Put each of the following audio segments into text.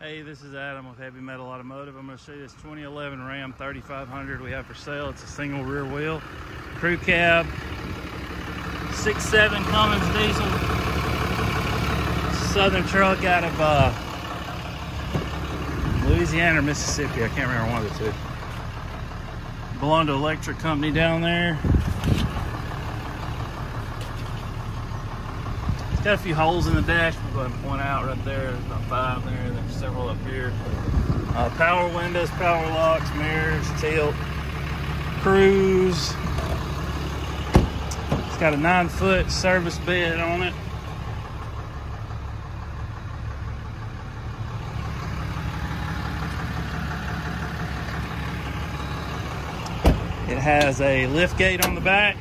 Hey, this is Adam with Heavy Metal Automotive. I'm going to show you this 2011 Ram 3500 we have for sale. It's a single rear wheel, crew cab, 6.7 Cummins diesel, southern truck out of uh, Louisiana or Mississippi. I can't remember one of the two. Belong to electric company down there. Got a few holes in the dash. We'll go ahead and point out right there. There's about five there. There's several up here. Uh, power windows, power locks, mirrors, tilt, cruise. It's got a nine foot service bed on it. It has a lift gate on the back.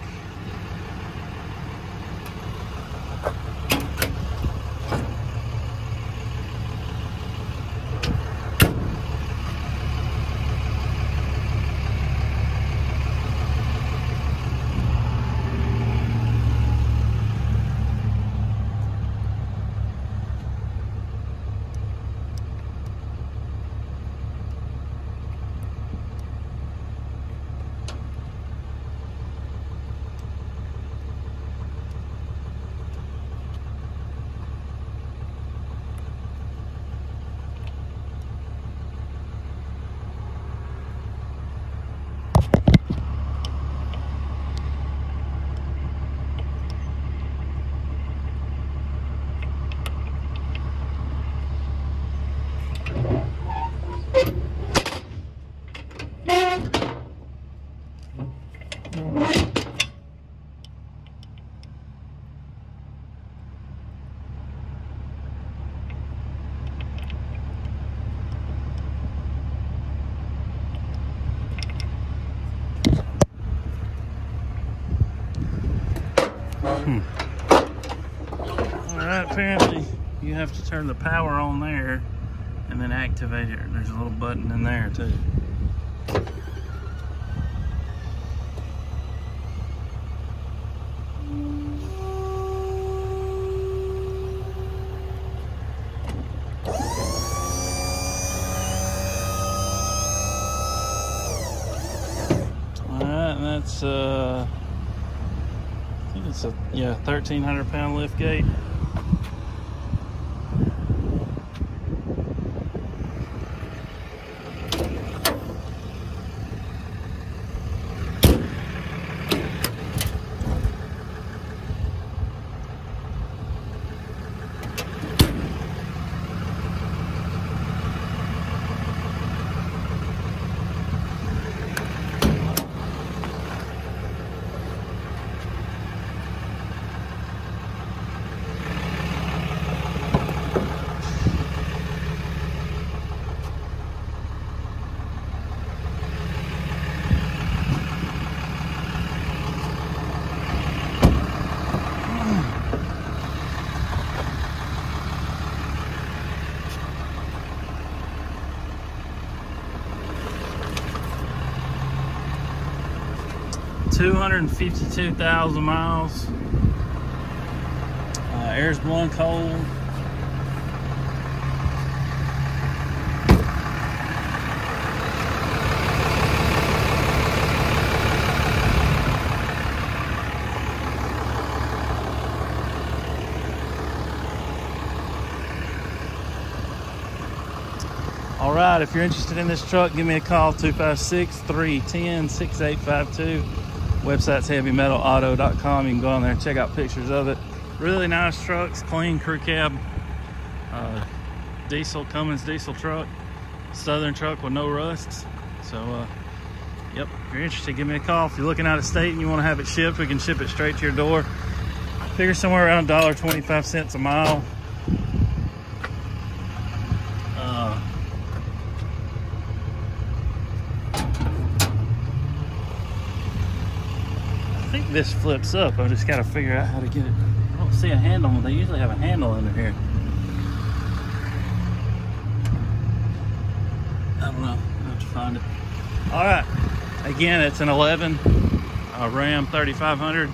Hmm. All right, apparently you have to turn the power on there and then activate it. There's a little button in there too. All right, that's uh, I think it's a yeah, 1,300 pound lift gate. Two hundred and fifty-two thousand miles. Uh, air's blowing cold. All right, if you're interested in this truck, give me a call 256 310 6852. Website's heavymetalauto.com. You can go on there and check out pictures of it. Really nice trucks, clean crew cab, uh, diesel, Cummins diesel truck, southern truck with no rusts. So, uh, yep, if you're interested, give me a call. If you're looking out of state and you want to have it shipped, we can ship it straight to your door. Figure somewhere around $1.25 a mile. Uh, think this flips up. I just got to figure out how to get it. I don't see a handle. They usually have a handle under here. I don't know. I'll have to find it. All right. Again, it's an 11 uh, Ram 3500.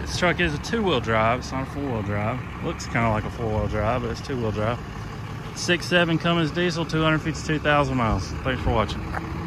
This truck is a two-wheel drive. It's not a four-wheel drive. Looks kind of like a four-wheel drive, but it's two-wheel drive. 6.7 Cummins diesel, 252,000 miles. Thanks for watching.